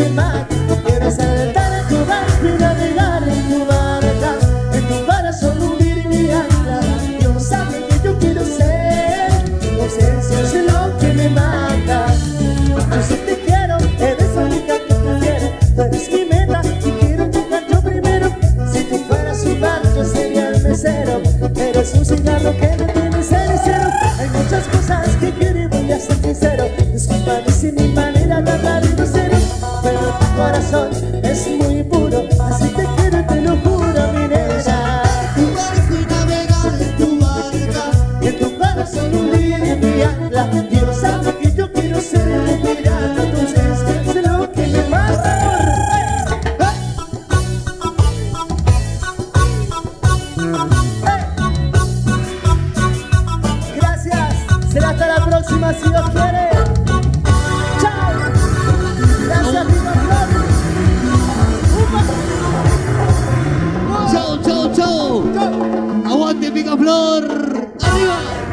en el saltar a tu barco y navegar en tu barca En tu corazón hundir mi ancla Dios sabe que yo quiero ser Tu ausencia es lo que me mata Yo sí te quiero, eres la única que te quiero Tú eres mi meta y quiero llegar yo primero. Si tú fueras un barco sería el mesero Pero es un cigarro que corazón es muy puro Así te quiero, te lo juro, mi negra Tu barco en tu barca Que tu corazón un día enviarla Dios sabe que yo quiero ser tu pirata Entonces, sé lo que me mata. Gracias, será hasta la próxima si Dios quiere Señor. ¡Arriba!